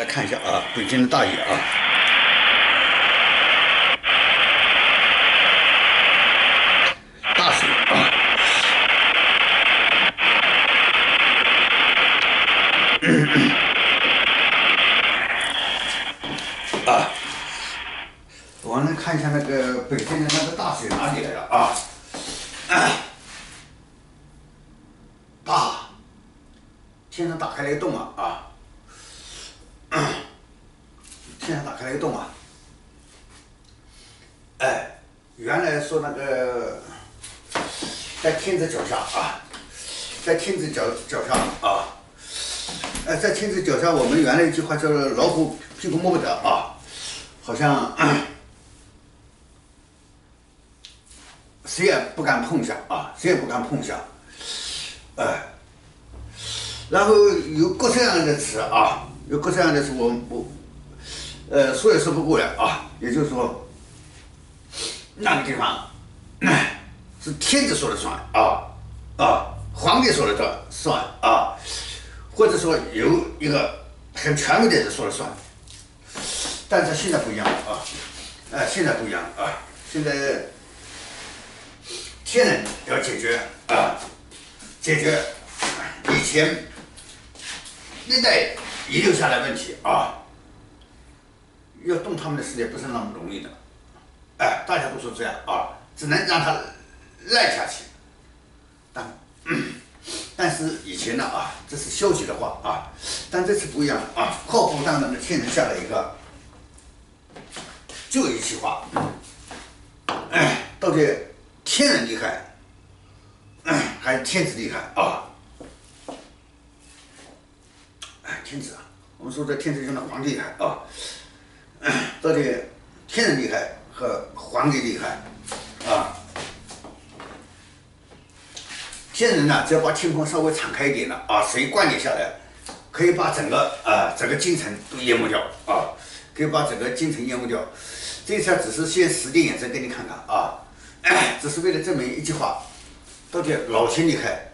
来看一下啊，北京的大雨啊。大水啊。啊，我们看一下那个北京的那个大水哪里来的啊？大，天上打开了一个洞啊啊！天上打开了一个洞啊！哎，原来说那个在天子脚下啊，在天子脚脚下啊。哎，在天子脚下，我们原来一句话叫“老虎屁股摸不得”啊，好像谁也不敢碰下啊，谁也不敢碰下，哎，然后有各式各样的词啊，有各式各样的词，我我呃说也说不过来啊，也就是说，那个地方 是天子说了算啊啊，皇帝说了算算啊。或者说有一个很权威的人说了算，但是现在不一样了啊！哎，现在不一样了啊！现在天人要解决啊，解决以前历代遗留下来问题啊，要动他们的时间不是那么容易的，哎，大家都说这样啊，只能让他赖下去，但。但是以前呢啊，这是消极的话啊，但这次不一样啊，浩浩荡荡的天人下了一个，就一句话，哎，到底天人厉害，还是天子厉害啊？哎，天子啊，我们说这天子中的皇帝厉害啊，到底天人厉害和皇帝厉害啊？天人呢，只要把天空稍微敞开一点了啊，水灌点下来，可以把整个啊整个京城都淹没掉啊，可以把整个京城淹没掉。这次只是先实地验证给你看看啊，只是为了证明一句话：到底老天厉害，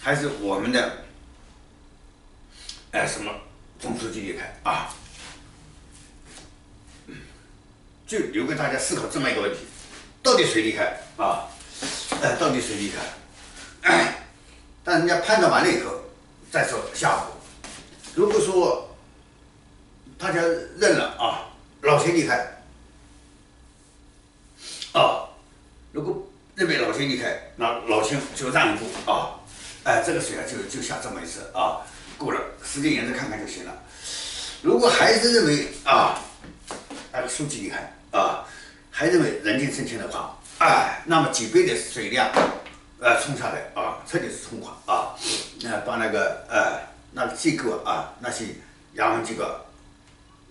还是我们的哎什么总书记厉害啊？就留给大家思考这么一个问题：到底谁厉害啊？哎，到底谁厉害？但人家判断完了以后再说下步。如果说大家认了啊，老秦厉害，啊，如果认为老秦厉害，那老秦就让一步啊，哎，这个水啊就就下这么一次啊，过了实际验证看看就行了。如果还是认为啊，那个书记厉害啊，还认为人定胜天的话。哎，那么几倍的水量，呃，冲下来啊，彻底是冲垮啊，那，把那个呃那机构啊，那些衙门机构，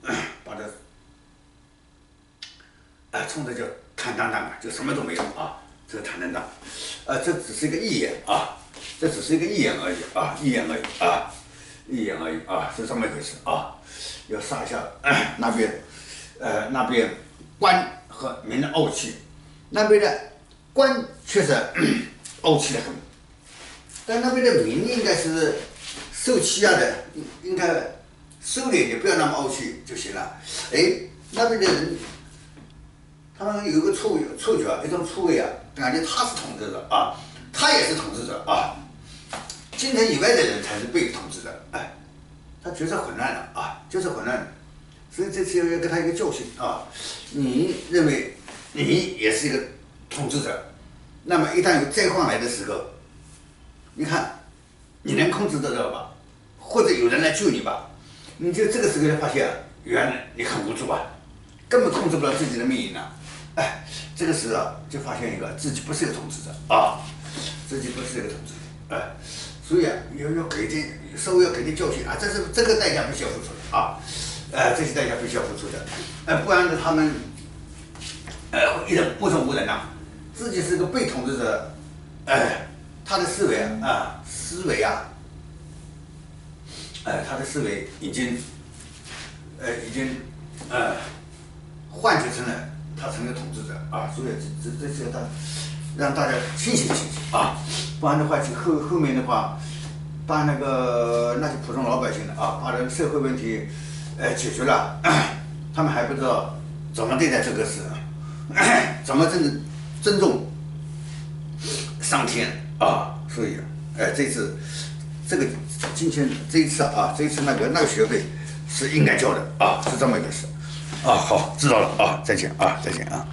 把它，哎，冲的就坦荡荡的，就什么都没有啊，这个坦荡荡，呃，这只是一个意言啊，这只是一个意言而已啊，意言而已啊，预言而已啊，是这么一回事啊，要杀一下那边，呃，那边官和民的傲气。那边的官确实 傲气的很，但那边的民应该是受欺压的，应该收敛点，不要那么傲气就行了。哎，那边的人，他们有个错错觉，一种错位啊，感觉他是统治者啊，他也是统治者啊，京城以外的人才是被统治的，哎，他角色混乱了啊，就是混乱了，所以这次要要给他一个教训啊，你认为？你也是一个统治者，那么一旦有灾荒来的时候，你看你能控制得了吧？或者有人来救你吧？你就这个时候就发现，原来你很无助啊，根本控制不了自己的命运呢。哎，这个时候就发现一个自己不是一个统治者啊，自己不是一个统治者，哎，所以啊，要要给点稍微要给点教训啊，这是这个代价必须要付出的啊，哎，这些代价必须要付出的，哎，不然呢他们。呃，一人目中无人呐，自己是个被统治者，哎，他的思维啊，思维啊，哎，他的思维已经，呃，已经，呃，幻觉成了他成了统治者啊，所以这这这些他让大家清醒清醒啊，不然的话，就后后面的话，把那个那些普通老百姓的啊，把这个社会问题，呃，解决了，他们还不知道怎么对待这个事，怎么尊尊重上天啊，所以，哎，这次这个今天这一次啊，这一次那个那个学费是应该交的啊，是这么一个事，啊，好，知道了啊，再见啊，再见啊。